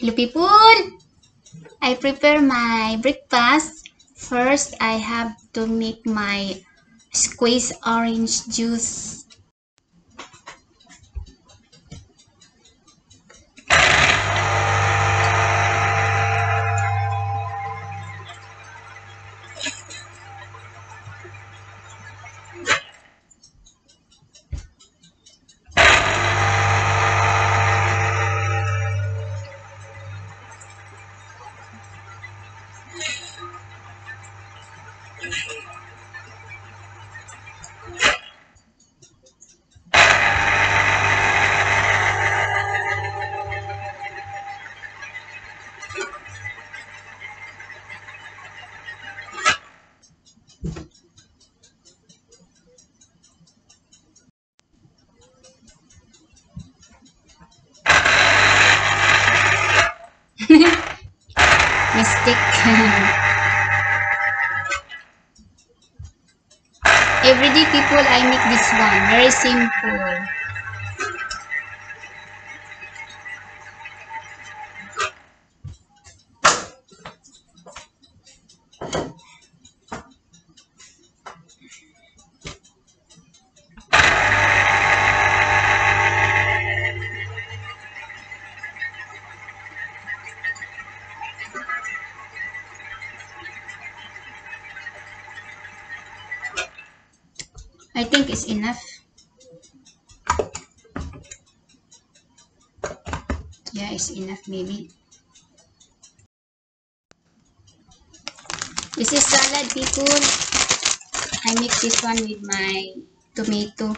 Hello people! I prepare my breakfast. First, I have to make my squeeze orange juice. Everyday people, I make this one. Very simple. I think it's enough. Yeah, it's enough maybe. This is salad people. I mix this one with my tomato.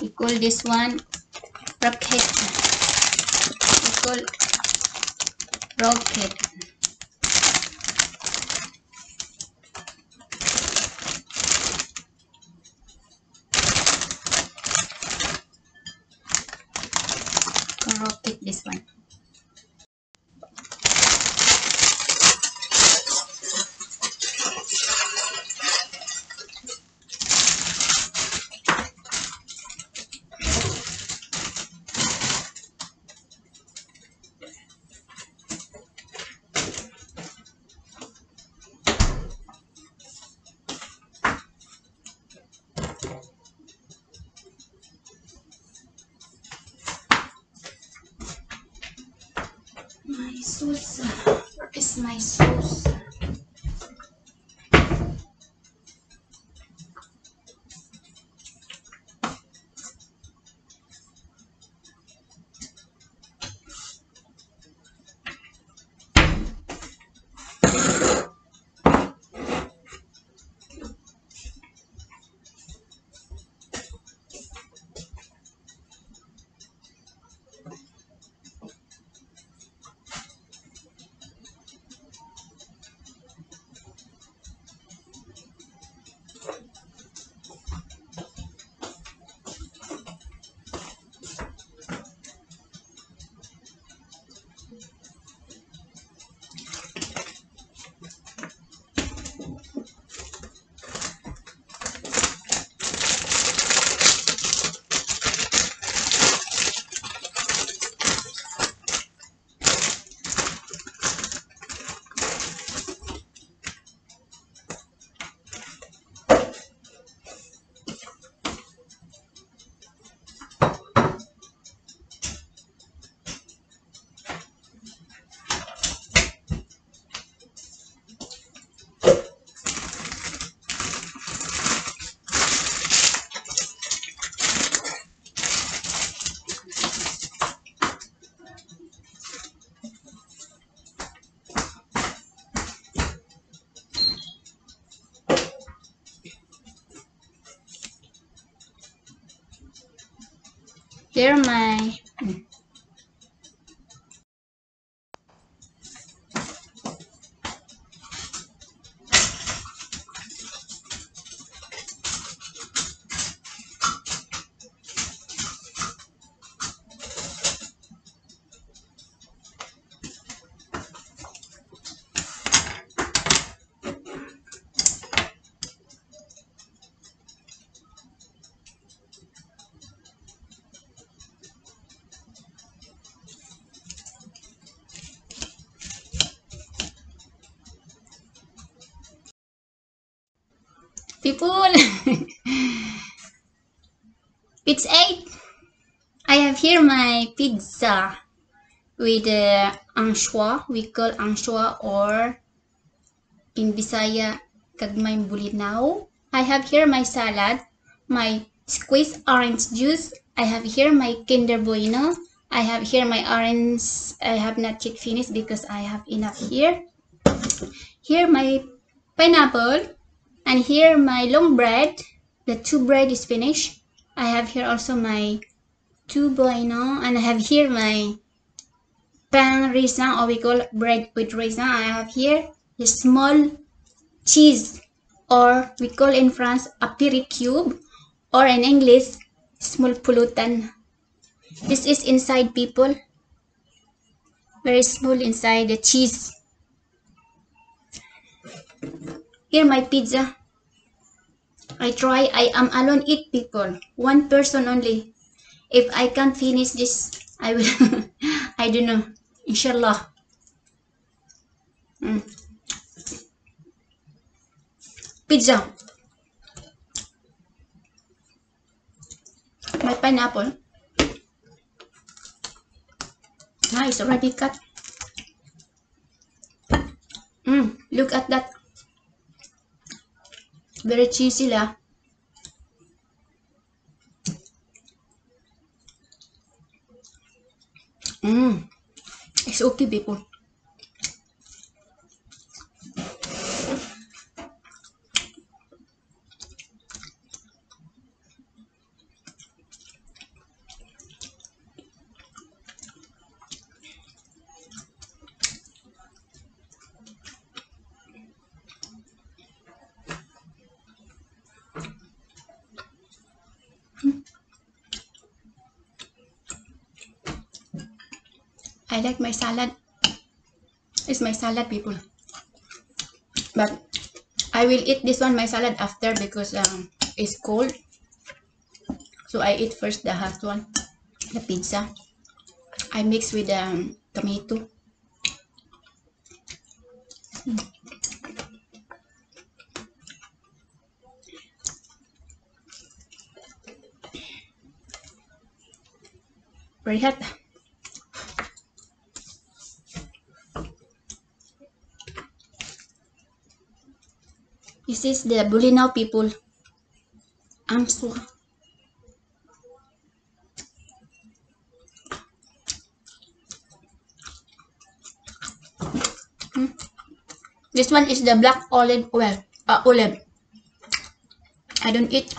We call this one rocket. We call rocket. Rocket this one. My sauce? They're my It's eight. I have here my pizza with uh, anchois. We call anchois or in Bisaya, kagmay bulinaw. I have here my salad, my squeezed orange juice. I have here my Kinder Bueno. I have here my orange. I have not yet finished because I have enough here. Here my pineapple and here my long bread. The two bread is finished. I have here also my two bueno and I have here my pain raisin or we call bread with raisin. I have here a small cheese or we call in France Apéricube or in English small pulutan. This is inside people. Very small inside the cheese. Here my pizza. I try, I am alone eat people. One person only. If I can't finish this, I will, I don't know. Inshallah. Mm. Pizza. My pineapple. Nice, already cut. Mm, look at that. Very cheesy lah. Mm, it's okay people. I like my salad. It's my salad, people. But I will eat this one, my salad, after because um, it's cold. So I eat first the hot one, the pizza. I mix with um, tomato. Very hot. This is the Bulinaw people. Amswa. Hmm. This one is the black olive oil. Uh, olive. I don't eat.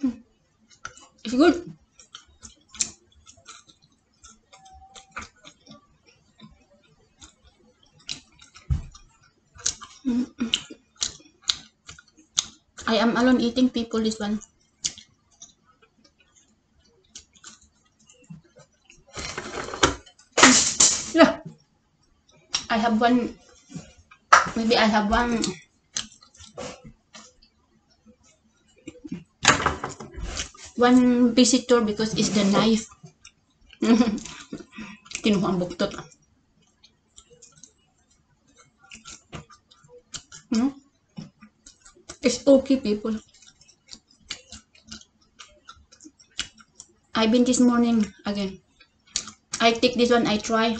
Hmm. It's good. I am alone eating people this one. Yeah. I have one maybe I have one one visitor because it's the knife. Kinuha ang buktot. No? It's okay, people. I've been this morning again. I take this one, I try.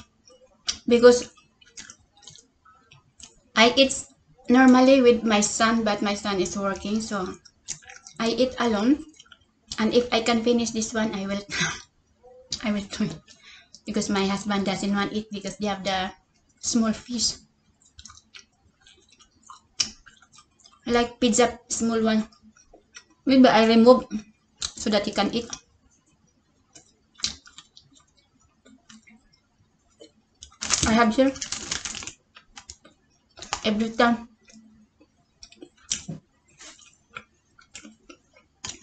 Because I eat normally with my son, but my son is working, so I eat alone. And if I can finish this one, I will, I will try. Because my husband doesn't want it because they have the small fish. I like pizza small one. Maybe I remove so that you can eat. I have here every time.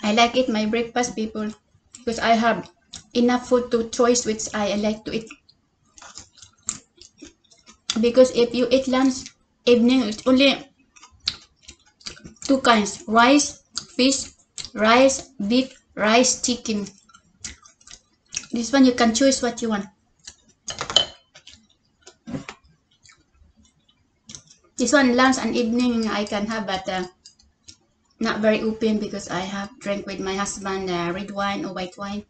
I like it my breakfast people because I have enough food to choice which I like to eat. Because if you eat lunch evening it's only two kinds rice fish rice beef rice chicken This one you can choose what you want. This one lunch and evening I can have but uh, not very open because I have drank with my husband uh, red wine or white wine.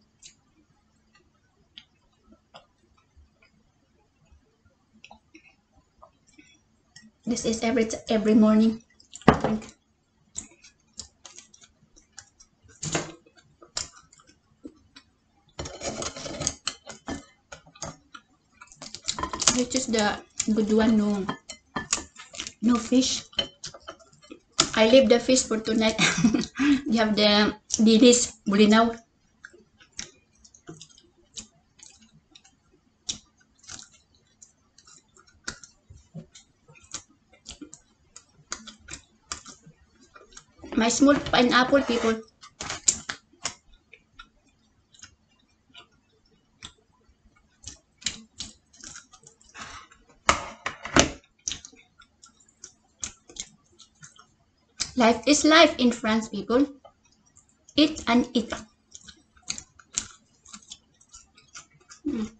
This is every every morning Which is the good one? No, no fish. I leave the fish for tonight. you have the dilis bulinaw. My small pineapple people. Life is life in France, people. Eat and eat. Mm.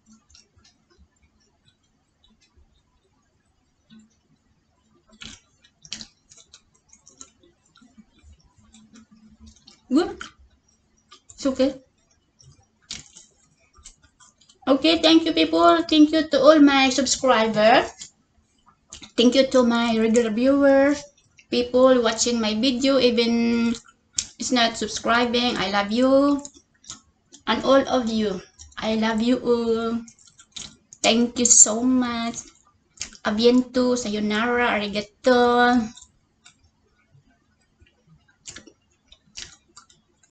Good. It's okay. Okay, thank you people. Thank you to all my subscribers. Thank you to my regular viewers people watching my video even is not subscribing i love you. And all of you i love you all. Thank you so much. Abiento sayonara arigato